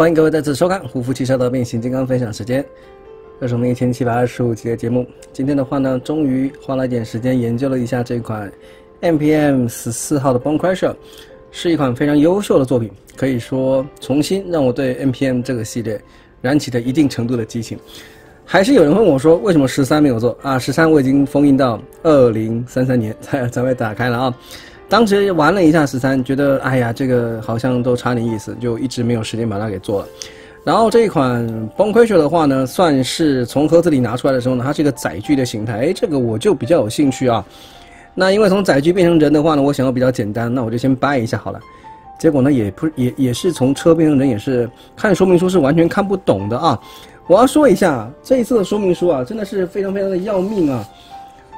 欢迎各位再次收看胡夫汽车的变形金刚分享时间，这是我们一千七百二十五期的节目。今天的话呢，终于花了一点时间研究了一下这款 MPM 十四号的 Bone Crusher，是一款非常优秀的作品，可以说重新让我对 MPM 这个系列燃起了一定程度的激情。还是有人问我说，为什么十三没有做啊？十三我已经封印到二零三三年才才会打开了啊。当时玩了一下十三，觉得哎呀，这个好像都差点意思，就一直没有时间把它给做了。然后这一款崩溃雪的话呢，算是从盒子里拿出来的时候呢，它是一个载具的形态，哎，这个我就比较有兴趣啊。那因为从载具变成人的话呢，我想要比较简单，那我就先掰一下好了。结果呢，也不也也是从车变成人，也是看说明书是完全看不懂的啊。我要说一下，这一次的说明书啊，真的是非常非常的要命啊，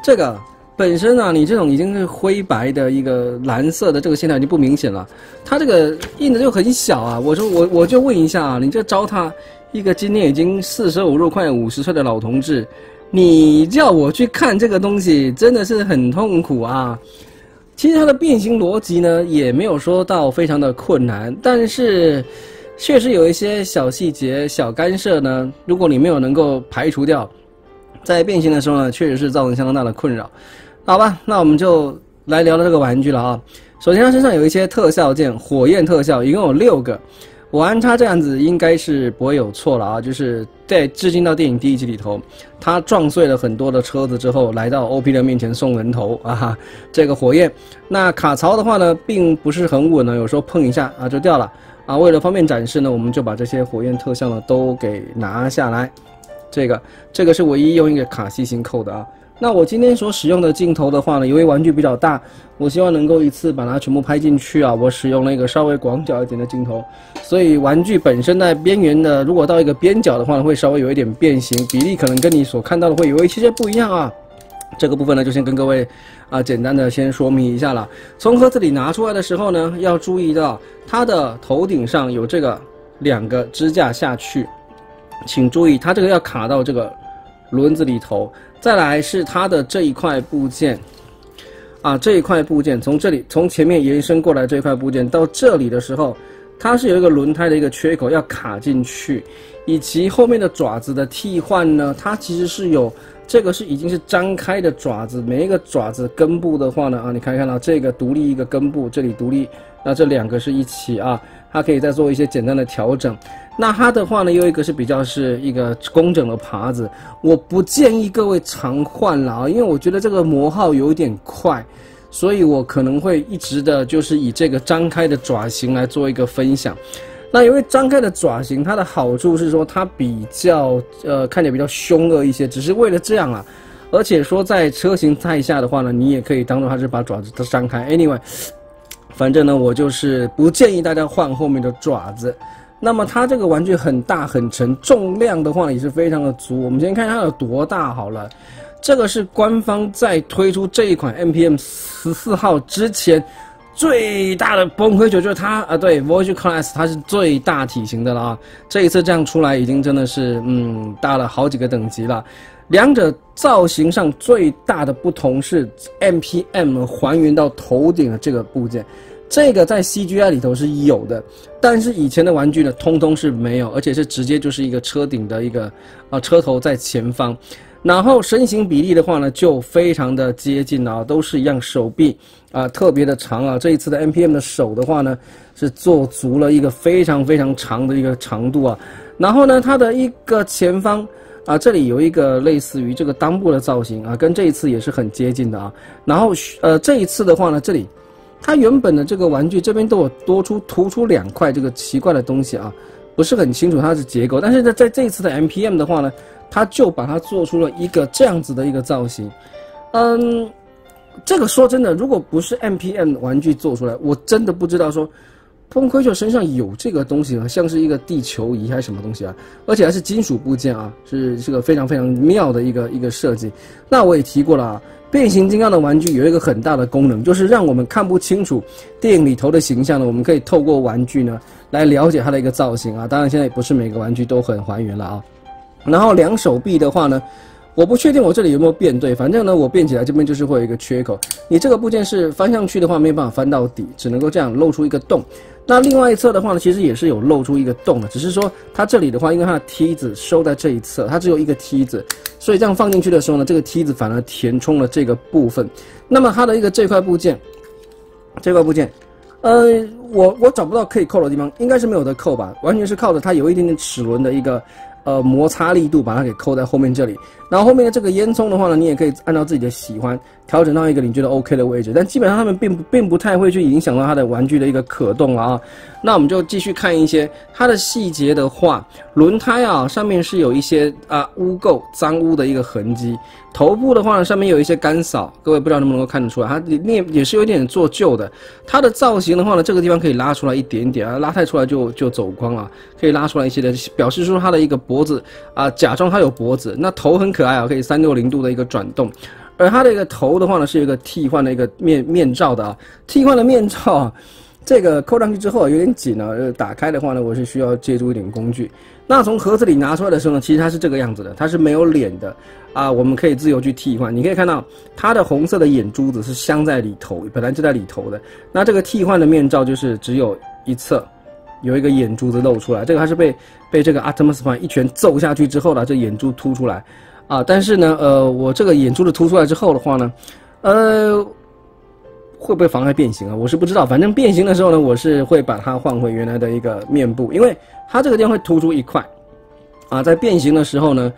这个。本身啊，你这种已经是灰白的一个蓝色的这个线条已经不明显了，它这个印的就很小啊。我说我我就问一下啊，你这糟蹋一个今年已经四舍五入快五十岁的老同志，你叫我去看这个东西，真的是很痛苦啊。其实它的变形逻辑呢，也没有说到非常的困难，但是确实有一些小细节、小干涉呢，如果你没有能够排除掉。在变形的时候呢，确实是造成相当大的困扰。好吧，那我们就来聊聊这个玩具了啊。首先，它身上有一些特效件，火焰特效，一共有六个。我按它这样子，应该是不会有错了啊。就是在致敬到电影第一集里头，他撞碎了很多的车子之后，来到 OP 的面前送人头啊。哈，这个火焰，那卡槽的话呢，并不是很稳呢，有时候碰一下啊就掉了啊。为了方便展示呢，我们就把这些火焰特效呢都给拿下来。这个这个是唯一用一个卡西型扣的啊。那我今天所使用的镜头的话呢，因为玩具比较大，我希望能够一次把它全部拍进去啊。我使用了一个稍微广角一点的镜头，所以玩具本身在边缘的，如果到一个边角的话呢，会稍微有一点变形，比例可能跟你所看到的会有一些些不一样啊。这个部分呢，就先跟各位啊简单的先说明一下了。从盒子里拿出来的时候呢，要注意到它的头顶上有这个两个支架下去。请注意，它这个要卡到这个轮子里头。再来是它的这一块部件，啊，这一块部件从这里从前面延伸过来这一块部件到这里的时候，它是有一个轮胎的一个缺口要卡进去，以及后面的爪子的替换呢，它其实是有这个是已经是张开的爪子，每一个爪子根部的话呢，啊，你可以看到这个独立一个根部，这里独立，那这两个是一起啊，它可以再做一些简单的调整。那它的话呢，有一个是比较是一个工整的耙子，我不建议各位常换了啊，因为我觉得这个磨耗有点快，所以我可能会一直的就是以这个张开的爪型来做一个分享。那因为张开的爪型，它的好处是说它比较呃看起来比较凶恶一些，只是为了这样啊，而且说在车型在下的话呢，你也可以当做它是把爪子都张开。Anyway，反正呢，我就是不建议大家换后面的爪子。那么它这个玩具很大很沉，重量的话也是非常的足。我们先看它有多大好了，这个是官方在推出这一款 MPM 十四号之前最大的崩溃球，就是它啊，对，Voyage Class 它是最大体型的了啊。这一次这样出来已经真的是嗯大了好几个等级了。两者造型上最大的不同是 MPM 还原到头顶的这个部件。这个在 CGI 里头是有的，但是以前的玩具呢，通通是没有，而且是直接就是一个车顶的一个啊车头在前方，然后身形比例的话呢，就非常的接近啊，都是一样，手臂啊特别的长啊，这一次的 MPM 的手的话呢，是做足了一个非常非常长的一个长度啊，然后呢，它的一个前方啊，这里有一个类似于这个裆部的造型啊，跟这一次也是很接近的啊，然后呃这一次的话呢，这里。它原本的这个玩具这边都有多出突出两块这个奇怪的东西啊，不是很清楚它的结构，但是在在这一次的 MPM 的话呢，它就把它做出了一个这样子的一个造型，嗯，这个说真的，如果不是 MPM 玩具做出来，我真的不知道说，崩溃就身上有这个东西啊，像是一个地球仪还是什么东西啊，而且还是金属部件啊，是是个非常非常妙的一个一个设计。那我也提过了啊。变形金刚的玩具有一个很大的功能，就是让我们看不清楚电影里头的形象呢。我们可以透过玩具呢来了解它的一个造型啊。当然，现在也不是每个玩具都很还原了啊。然后两手臂的话呢，我不确定我这里有没有变对，反正呢，我变起来这边就是会有一个缺口。你这个部件是翻上去的话，没有办法翻到底，只能够这样露出一个洞。那另外一侧的话呢，其实也是有露出一个洞的，只是说它这里的话，因为它的梯子收在这一侧，它只有一个梯子，所以这样放进去的时候呢，这个梯子反而填充了这个部分。那么它的一个这块部件，这块部件，呃，我我找不到可以扣的地方，应该是没有的扣吧，完全是靠着它有一点点齿轮的一个。呃，摩擦力度把它给扣在后面这里，然后后面的这个烟囱的话呢，你也可以按照自己的喜欢调整到一个你觉得 OK 的位置，但基本上他们并不并不太会去影响到它的玩具的一个可动了啊。那我们就继续看一些它的细节的话，轮胎啊上面是有一些啊污垢、脏污的一个痕迹，头部的话呢上面有一些干扫，各位不知道能不能够看得出来，它里面也是有点做旧的。它的造型的话呢，这个地方可以拉出来一点点啊，拉太出来就就走光了，可以拉出来一些的，表示说它的一个。脖子啊，假装它有脖子，那头很可爱啊，可以三六零度的一个转动，而它的一个头的话呢，是一个替换的一个面面罩的啊，替换的面罩，这个扣上去之后有点紧啊，打开的话呢，我是需要借助一点工具。那从盒子里拿出来的时候呢，其实它是这个样子的，它是没有脸的啊，我们可以自由去替换。你可以看到它的红色的眼珠子是镶在里头，本来就在里头的。那这个替换的面罩就是只有一侧。有一个眼珠子露出来，这个还是被被这个 Atmos 一拳揍下去之后呢，这眼珠凸出来，啊，但是呢，呃，我这个眼珠子凸出来之后的话呢，呃，会不会妨碍变形啊？我是不知道，反正变形的时候呢，我是会把它换回原来的一个面部，因为它这个地方会突出一块，啊，在变形的时候呢，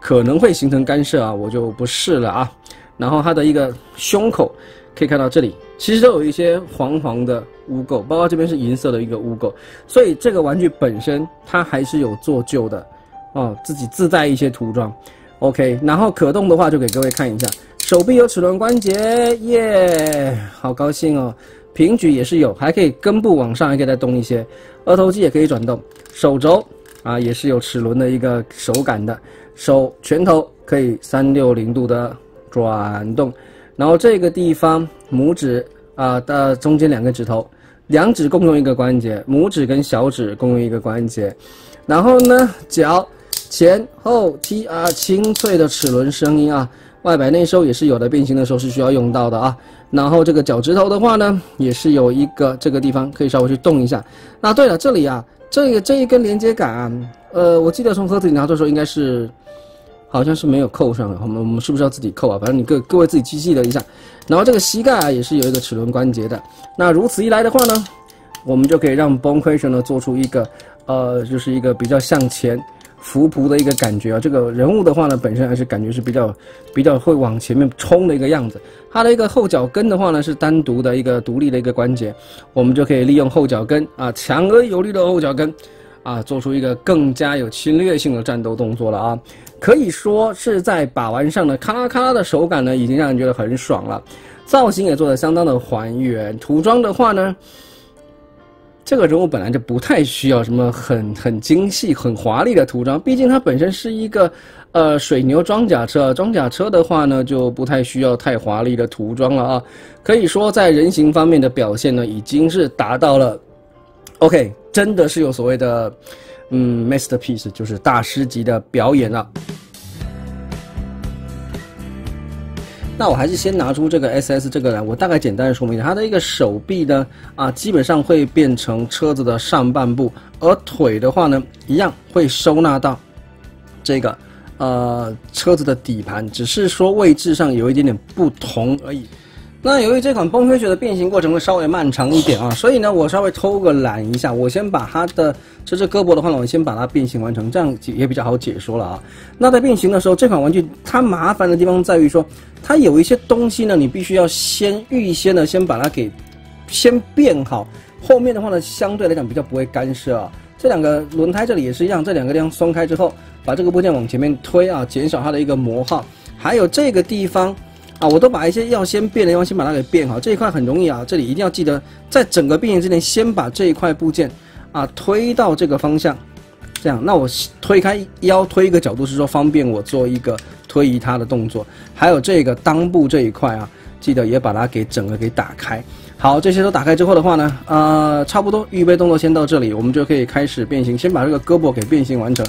可能会形成干涉啊，我就不试了啊。然后它的一个胸口可以看到这里，其实都有一些黄黄的。污垢，包括这边是银色的一个污垢，所以这个玩具本身它还是有做旧的，哦，自己自带一些涂装，OK，然后可动的话就给各位看一下，手臂有齿轮关节，耶，好高兴哦，平举也是有，还可以根部往上还可以再动一些，二头肌也可以转动，手肘啊也是有齿轮的一个手感的，手拳头可以三六零度的转动，然后这个地方拇指。啊的中间两个指头，两指共用一个关节，拇指跟小指共用一个关节，然后呢，脚前后踢啊，清脆的齿轮声音啊，外摆内收也是有的，变形的时候是需要用到的啊。然后这个脚趾头的话呢，也是有一个这个地方可以稍微去动一下。那对了，这里啊，这个这一根连接杆，呃，我记得从盒子里拿出的时候应该是。好像是没有扣上的，我们我们是不是要自己扣啊？反正你各各位自己记得一下。然后这个膝盖啊也是有一个齿轮关节的。那如此一来的话呢，我们就可以让 Bone Crusher 呢做出一个呃，就是一个比较向前浮仆的一个感觉啊。这个人物的话呢，本身还是感觉是比较比较会往前面冲的一个样子。它的一个后脚跟的话呢，是单独的一个独立的一个关节，我们就可以利用后脚跟啊，强而有力的后脚跟啊，做出一个更加有侵略性的战斗动作了啊。可以说是在把玩上的咔啦咔啦的手感呢，已经让人觉得很爽了。造型也做的相当的还原。涂装的话呢，这个人物本来就不太需要什么很很精细、很华丽的涂装，毕竟它本身是一个呃水牛装甲车。装甲车的话呢，就不太需要太华丽的涂装了啊。可以说在人形方面的表现呢，已经是达到了 OK，真的是有所谓的。嗯，masterpiece 就是大师级的表演了。那我还是先拿出这个 SS 这个来，我大概简单的说明一下，它的一个手臂呢，啊，基本上会变成车子的上半部，而腿的话呢，一样会收纳到这个呃车子的底盘，只是说位置上有一点点不同而已。那由于这款崩飞雪的变形过程会稍微漫长一点啊，所以呢，我稍微偷个懒一下，我先把它的这只胳膊的话呢，我先把它变形完成，这样也比较好解说了啊。那在变形的时候，这款玩具它麻烦的地方在于说，它有一些东西呢，你必须要先预先的先把它给先变好，后面的话呢，相对来讲比较不会干涉啊。这两个轮胎这里也是一样，这两个地方松开之后，把这个部件往前面推啊，减少它的一个磨耗，还有这个地方。啊，我都把一些要先变的地方先把它给变好，这一块很容易啊。这里一定要记得，在整个变形之前，先把这一块部件啊推到这个方向，这样。那我推开腰推一个角度是说方便我做一个推移它的动作。还有这个裆部这一块啊，记得也把它给整个给打开。好，这些都打开之后的话呢，呃，差不多预备动作先到这里，我们就可以开始变形。先把这个胳膊给变形完成。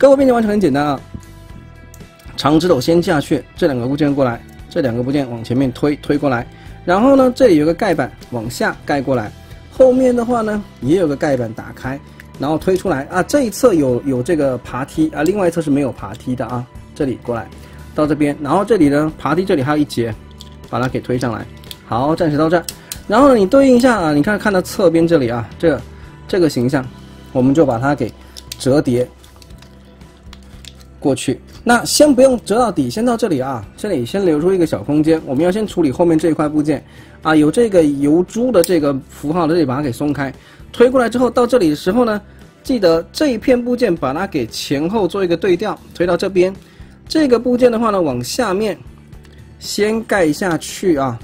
胳膊变形完成很简单啊。长直斗先下去，这两个部件过来，这两个部件往前面推推过来，然后呢，这里有个盖板往下盖过来，后面的话呢也有个盖板打开，然后推出来啊，这一侧有有这个爬梯啊，另外一侧是没有爬梯的啊，这里过来到这边，然后这里呢爬梯这里还有一节，把它给推上来，好，暂时到这，然后你对应一下啊，你看看到侧边这里啊，这这个形象，我们就把它给折叠。过去，那先不用折到底，先到这里啊，这里先留出一个小空间，我们要先处理后面这一块部件，啊，有这个油珠的这个符号，这里把它给松开，推过来之后，到这里的时候呢，记得这一片部件把它给前后做一个对调，推到这边，这个部件的话呢，往下面先盖下去啊，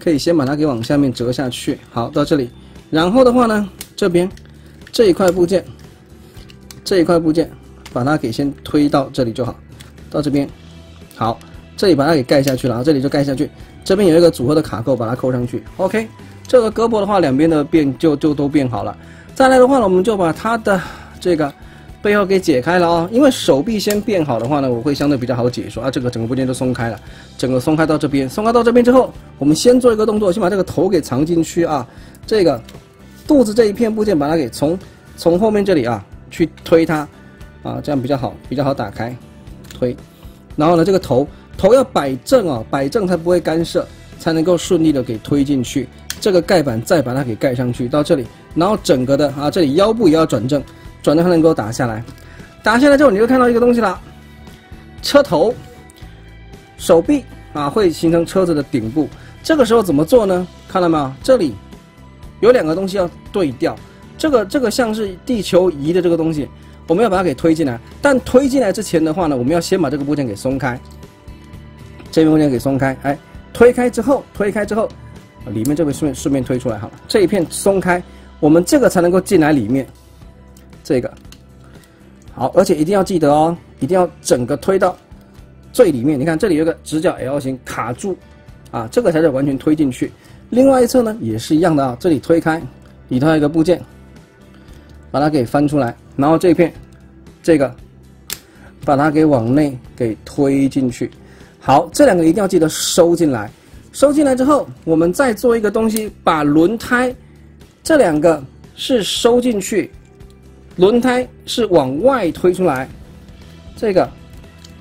可以先把它给往下面折下去，好，到这里，然后的话呢，这边这一块部件，这一块部件。把它给先推到这里就好，到这边，好，这里把它给盖下去了啊，这里就盖下去，这边有一个组合的卡扣，把它扣上去，OK，这个胳膊的话，两边的变就就都变好了。再来的话呢，我们就把它的这个背后给解开了啊，因为手臂先变好的话呢，我会相对比较好解说。啊，这个整个部件都松开了，整个松开到这边，松开到这边之后，我们先做一个动作，先把这个头给藏进去啊，这个肚子这一片部件把它给从从后面这里啊去推它。啊，这样比较好，比较好打开，推，然后呢，这个头头要摆正啊，摆正才不会干涉，才能够顺利的给推进去。这个盖板再把它给盖上去到这里，然后整个的啊，这里腰部也要转正，转正才能够打下来。打下来之后，你就看到一个东西了，车头、手臂啊，会形成车子的顶部。这个时候怎么做呢？看到没有？这里有两个东西要对调，这个这个像是地球仪的这个东西。我们要把它给推进来，但推进来之前的话呢，我们要先把这个部件给松开，这边部件给松开，哎，推开之后，推开之后，里面这边顺顺便推出来好了，这一片松开，我们这个才能够进来里面，这个好，而且一定要记得哦，一定要整个推到最里面，你看这里有个直角 L 型卡住，啊，这个才是完全推进去。另外一侧呢也是一样的啊，这里推开，里头还有一个部件，把它给翻出来。然后这片，这个，把它给往内给推进去。好，这两个一定要记得收进来。收进来之后，我们再做一个东西，把轮胎这两个是收进去，轮胎是往外推出来。这个，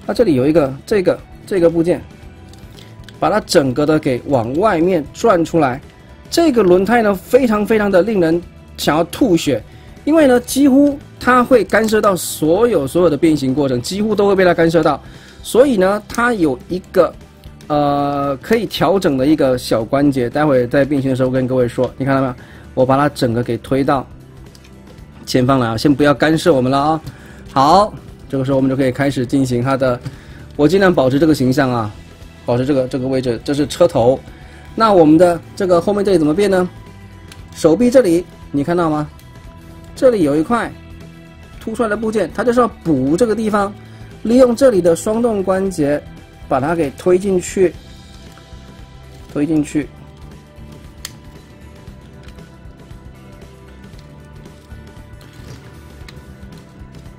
它这里有一个这个这个部件，把它整个的给往外面转出来。这个轮胎呢，非常非常的令人想要吐血，因为呢，几乎。它会干涉到所有所有的变形过程，几乎都会被它干涉到，所以呢，它有一个呃可以调整的一个小关节，待会在变形的时候跟各位说，你看到没有？我把它整个给推到前方来啊，先不要干涉我们了啊。好，这个时候我们就可以开始进行它的，我尽量保持这个形象啊，保持这个这个位置，这是车头。那我们的这个后面这里怎么变呢？手臂这里你看到吗？这里有一块。凸出来的部件，它就是要补这个地方，利用这里的双动关节，把它给推进去，推进去。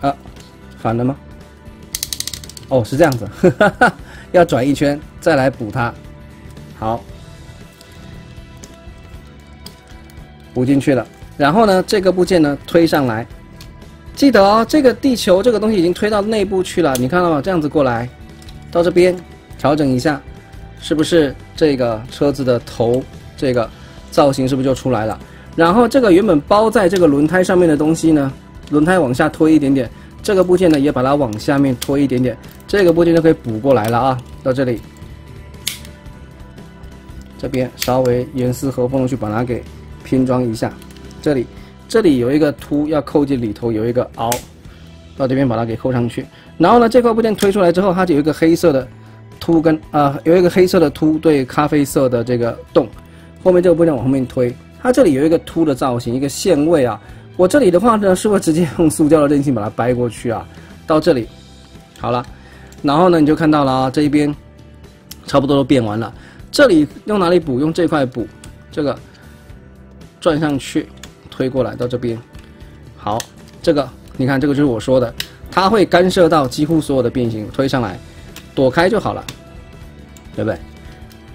啊，反了吗？哦，是这样子，要转一圈再来补它。好，补进去了。然后呢，这个部件呢推上来。记得哦，这个地球这个东西已经推到内部去了，你看到吗？这样子过来，到这边调整一下，是不是这个车子的头这个造型是不是就出来了？然后这个原本包在这个轮胎上面的东西呢，轮胎往下推一点点，这个部件呢也把它往下面推一点点，这个部件就可以补过来了啊。到这里，这边稍微严丝合缝的去把它给拼装一下，这里。这里有一个凸要扣进里头，有一个凹，到这边把它给扣上去。然后呢，这块部件推出来之后，它就有一个黑色的凸跟啊，有一个黑色的凸对咖啡色的这个洞。后面这个部件往后面推，它这里有一个凸的造型，一个线位啊。我这里的话呢，是不是直接用塑胶的韧性把它掰过去啊。到这里好了，然后呢，你就看到了啊，这一边差不多都变完了。这里用哪里补？用这块补，这个转上去。推过来到这边，好，这个你看，这个就是我说的，它会干涉到几乎所有的变形，推上来，躲开就好了，对不对？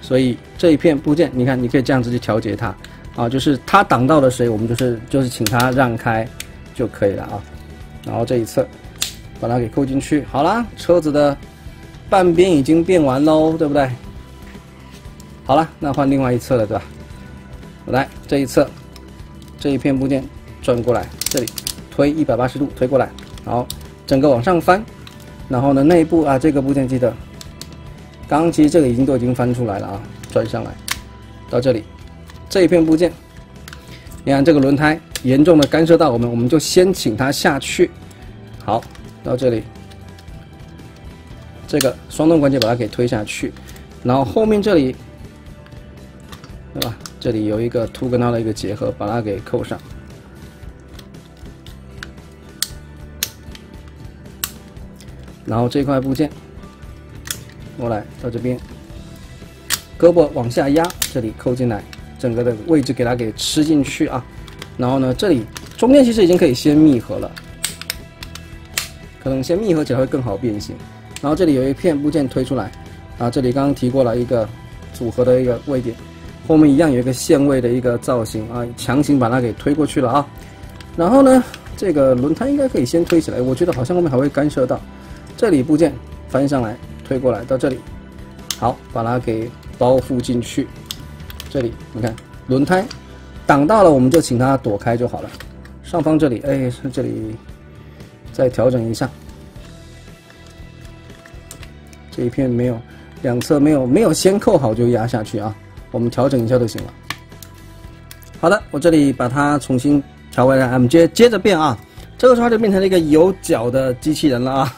所以这一片部件，你看，你可以这样子去调节它，啊，就是它挡到了谁，我们就是就是请它让开就可以了啊。然后这一侧把它给扣进去，好啦，车子的半边已经变完喽，对不对？好了，那换另外一侧了，对吧？来这一侧这一片部件转过来，这里推一百八十度推过来，好整个往上翻，然后呢内部啊这个部件记得。刚刚其实这个已经都已经翻出来了啊，转上来，到这里，这一片部件，你看这个轮胎严重的干涉到我们，我们就先请它下去，好，到这里，这个双动关节把它给推下去，然后后面这里，对吧？这里有一个凸跟它的一个结合，把它给扣上，然后这块部件。过来到这边，胳膊往下压，这里扣进来，整个的位置给它给吃进去啊。然后呢，这里中间其实已经可以先密合了，可能先密合起来会更好变形。然后这里有一片部件推出来，啊，这里刚刚提过了一个组合的一个位点，后面一样有一个限位的一个造型啊，强行把它给推过去了啊。然后呢，这个轮胎应该可以先推起来，我觉得好像后面还会干涉到，这里部件翻上来。推过来到这里，好，把它给包覆进去。这里你看轮胎挡到了，我们就请它躲开就好了。上方这里，哎，这里再调整一下。这一片没有，两侧没有，没有先扣好就压下去啊。我们调整一下就行了。好的，我这里把它重新调回来，我们接接着变啊。这个时候就变成了一个有脚的机器人了啊！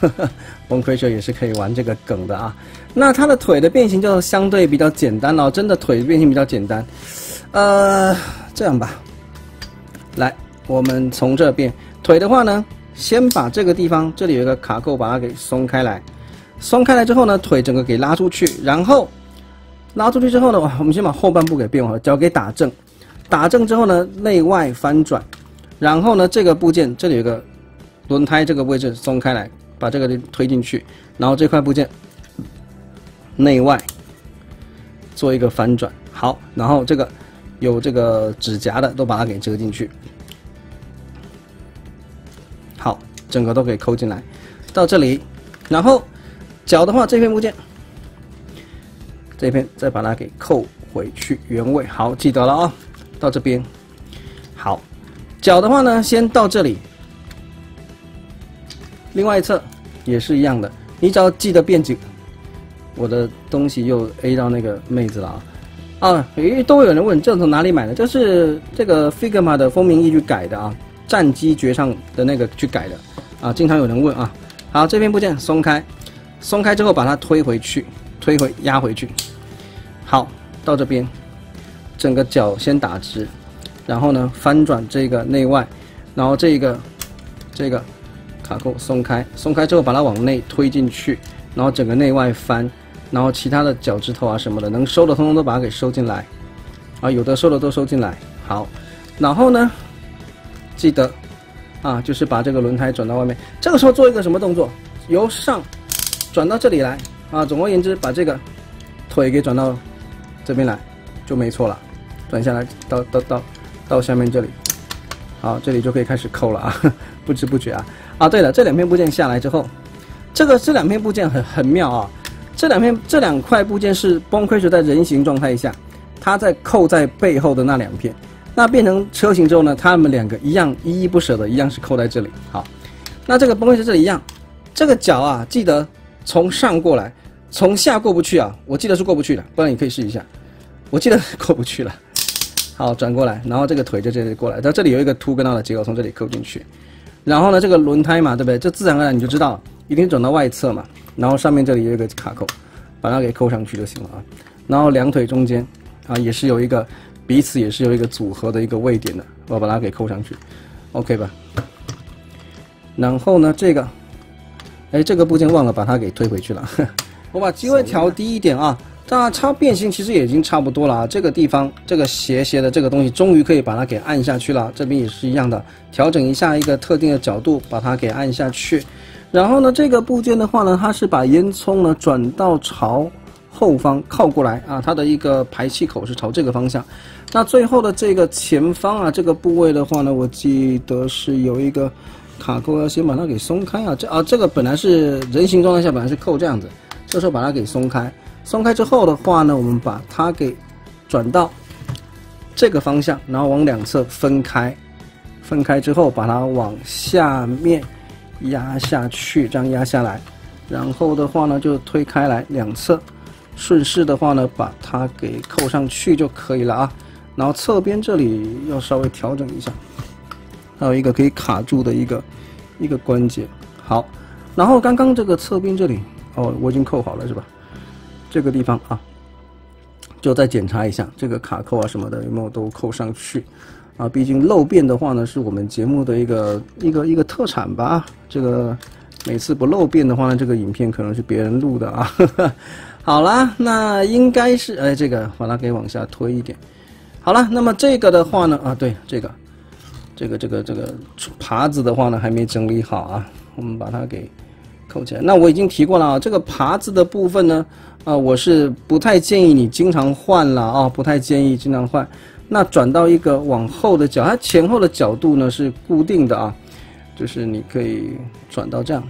崩溃者也是可以玩这个梗的啊。那它的腿的变形就相对比较简单了，真的腿变形比较简单。呃，这样吧，来，我们从这边腿的话呢，先把这个地方这里有一个卡扣，把它给松开来。松开来之后呢，腿整个给拉出去，然后拉出去之后呢，我们先把后半部给变好，脚给打正，打正之后呢，内外翻转。然后呢，这个部件这里有个轮胎，这个位置松开来，把这个推进去，然后这块部件内外做一个翻转，好，然后这个有这个指甲的都把它给折进去，好，整个都给扣进来，到这里，然后脚的话，这片部件这边再把它给扣回去原位，好，记得了啊，到这边，好。脚的话呢，先到这里。另外一侧也是一样的，你只要记得变紧。我的东西又 A 到那个妹子了啊！啊，诶，都会有人问，这从哪里买的？这是这个 Figma 的风鸣翼去改的啊，战机绝唱的那个去改的啊。经常有人问啊。好，这边部件松开，松开之后把它推回去，推回压回去。好，到这边，整个脚先打直。然后呢，翻转这个内外，然后这个这个卡扣松开，松开之后把它往内推进去，然后整个内外翻，然后其他的脚趾头啊什么的能收的通通都把它给收进来，啊，有的收的都收进来。好，然后呢，记得啊，就是把这个轮胎转到外面。这个时候做一个什么动作？由上转到这里来啊。总而言之，把这个腿给转到这边来就没错了。转下来到到到。到下面这里，好，这里就可以开始扣了啊！不知不觉啊啊！对了，这两片部件下来之后，这个这两片部件很很妙啊！这两片这两块部件是崩溃时在人形状态下，它在扣在背后的那两片，那变成车型之后呢，它们两个一样依依不舍的，一样是扣在这里。好，那这个崩溃时这里一样，这个脚啊，记得从上过来，从下过不去啊！我记得是过不去的，不然你可以试一下，我记得过不去了。好，转过来，然后这个腿就这里过来，到这里有一个凸跟凹的结构，从这里扣进去。然后呢，这个轮胎嘛，对不对？这自然而然你就知道，一定转到外侧嘛。然后上面这里有一个卡扣，把它给扣上去就行了啊。然后两腿中间啊，也是有一个彼此也是有一个组合的一个位点的，我把它给扣上去，OK 吧？然后呢，这个，哎，这个部件忘了把它给推回去了，我把机位调低一点啊。那它变形其实也已经差不多了啊，这个地方这个斜斜的这个东西终于可以把它给按下去了，这边也是一样的，调整一下一个特定的角度，把它给按下去。然后呢，这个部件的话呢，它是把烟囱呢转到朝后方靠过来啊，它的一个排气口是朝这个方向。那最后的这个前方啊，这个部位的话呢，我记得是有一个卡扣，要先把它给松开啊。这啊，这个本来是人形状态下本来是扣这样子，这时候把它给松开。松开之后的话呢，我们把它给转到这个方向，然后往两侧分开。分开之后，把它往下面压下去，这样压下来。然后的话呢，就推开来两侧，顺势的话呢，把它给扣上去就可以了啊。然后侧边这里要稍微调整一下，还有一个可以卡住的一个一个关节。好，然后刚刚这个侧边这里，哦，我已经扣好了是吧？这个地方啊，就再检查一下这个卡扣啊什么的有没有都扣上去。啊，毕竟漏便的话呢，是我们节目的一个一个一个特产吧。这个每次不漏便的话呢，这个影片可能是别人录的啊。好啦，那应该是哎，这个把它给往下推一点。好了，那么这个的话呢，啊，对，这个这个这个这个耙子的话呢，还没整理好啊，我们把它给扣起来。那我已经提过了啊，这个耙子的部分呢，啊，我是不太建议你经常换了啊，不太建议经常换。那转到一个往后的角，它前后的角度呢是固定的啊，就是你可以转到这样。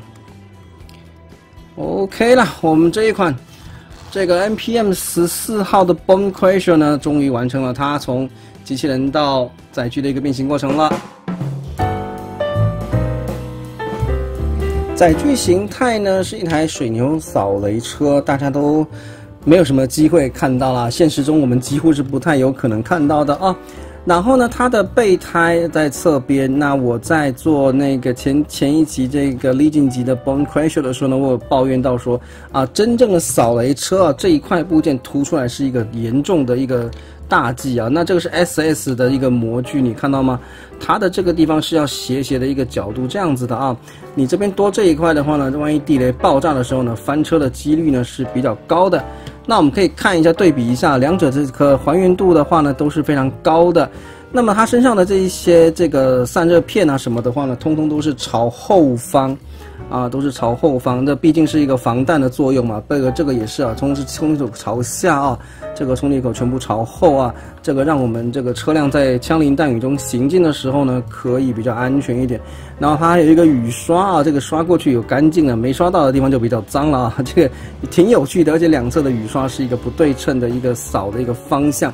OK 了，我们这一款这个 NPM 十四号的 Bone Crusher 呢，终于完成了它从机器人到载具的一个变形过程了。载具形态呢是一台水牛扫雷车，大家都。没有什么机会看到了，现实中我们几乎是不太有可能看到的啊。然后呢，它的备胎在侧边。那我在做那个前前一集这个 Legion 级的 Bone Crusher 的时候呢，我有抱怨到说啊，真正的扫雷车啊这一块部件凸出来是一个严重的一个大忌啊。那这个是 SS 的一个模具，你看到吗？它的这个地方是要斜斜的一个角度这样子的啊。你这边多这一块的话呢，万一地雷爆炸的时候呢，翻车的几率呢是比较高的。那我们可以看一下，对比一下两者这个还原度的话呢，都是非常高的。那么它身上的这一些这个散热片啊什么的话呢，通通都是朝后方。啊，都是朝后方，的毕竟是一个防弹的作用嘛。这个这个也是啊，冲是冲击口朝下啊，这个冲击口全部朝后啊，这个让我们这个车辆在枪林弹雨中行进的时候呢，可以比较安全一点。然后它还有一个雨刷啊，这个刷过去有干净的，没刷到的地方就比较脏了啊。这个挺有趣的，而且两侧的雨刷是一个不对称的一个扫的一个方向。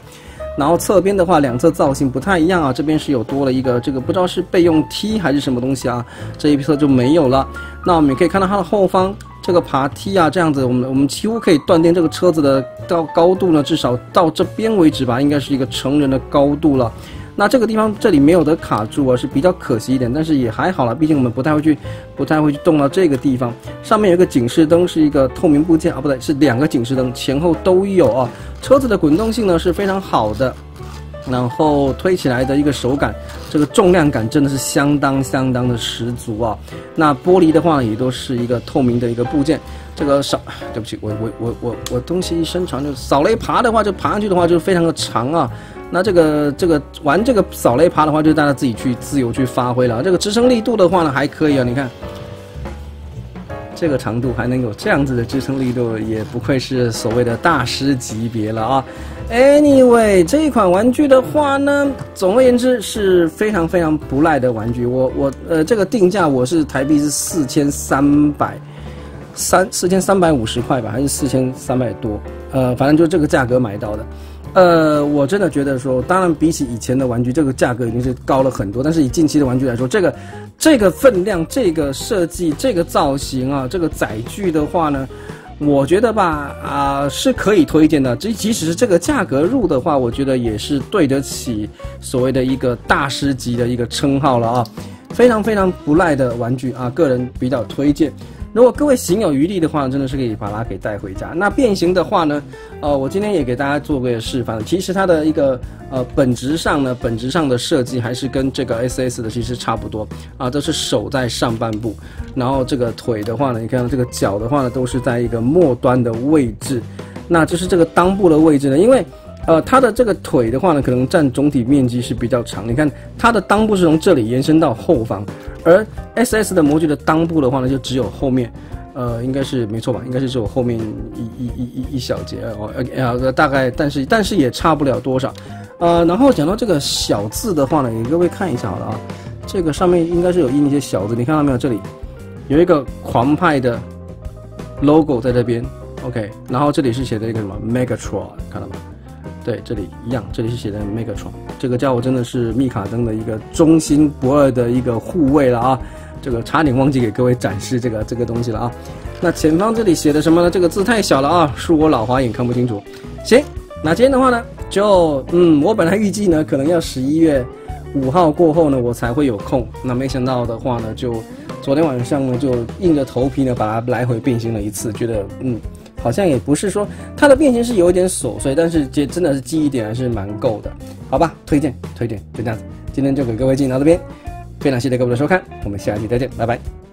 然后侧边的话，两侧造型不太一样啊。这边是有多了一个这个不知道是备用梯还是什么东西啊，这一侧就没有了。那我们也可以看到它的后方这个爬梯啊，这样子，我们我们几乎可以断定这个车子的到高度呢，至少到这边为止吧，应该是一个成人的高度了。那这个地方这里没有的卡住啊，是比较可惜一点，但是也还好了，毕竟我们不太会去，不太会去动到这个地方。上面有个警示灯，是一个透明部件啊，不对，是两个警示灯，前后都有啊。车子的滚动性呢是非常好的，然后推起来的一个手感，这个重量感真的是相当相当的十足啊。那玻璃的话也都是一个透明的一个部件。这个扫，对不起，我我我我我东西一伸长就扫雷爬的话，就爬上去的话就非常的长啊。那这个这个玩这个扫雷爬的话，就大家自己去自由去发挥了。这个支撑力度的话呢，还可以啊。你看，这个长度还能有这样子的支撑力度，也不愧是所谓的大师级别了啊。Anyway，这一款玩具的话呢，总而言之是非常非常不赖的玩具。我我呃，这个定价我是台币是四千三百三四千三百五十块吧，还是四千三百多？呃，反正就这个价格买到的。呃，我真的觉得说，当然比起以前的玩具，这个价格已经是高了很多。但是以近期的玩具来说，这个这个分量、这个设计、这个造型啊，这个载具的话呢，我觉得吧，啊是可以推荐的。即即使是这个价格入的话，我觉得也是对得起所谓的一个大师级的一个称号了啊，非常非常不赖的玩具啊，个人比较推荐。如果各位行有余力的话，真的是可以把它给带回家。那变形的话呢，呃，我今天也给大家做个示范。其实它的一个呃本质上呢，本质上的设计还是跟这个 SS 的其实差不多啊，都是手在上半部，然后这个腿的话呢，你看这个脚的话呢，都是在一个末端的位置，那就是这个裆部的位置呢，因为。呃，它的这个腿的话呢，可能占总体面积是比较长。你看它的裆部是从这里延伸到后方，而 SS 的模具的裆部的话呢，就只有后面，呃，应该是没错吧？应该是只有后面一一一一一小节哦，呃，大概，但是但是也差不了多少，呃，然后讲到这个小字的话呢，给各位看一下好了啊，这个上面应该是有印一些小字，你看到没有？这里有一个狂派的 logo 在这边，OK，然后这里是写的一个什么 Megatron，看到吗？对，这里一样，这里是写的 Megatron，这个家伙真的是密卡登的一个忠心不二的一个护卫了啊！这个差点忘记给各位展示这个这个东西了啊！那前方这里写的什么呢？这个字太小了啊，恕我老花眼看不清楚。行，那今天的话呢，就嗯，我本来预计呢，可能要十一月五号过后呢，我才会有空。那没想到的话呢，就昨天晚上呢，就硬着头皮呢，把它来回变形了一次，觉得嗯。好像也不是说它的变形是有一点琐碎，但是这真的是记忆点还是蛮够的，好吧？推荐推荐就这样子，今天就给各位进行到这边，非常谢谢各位的收看，我们下期再见，拜拜。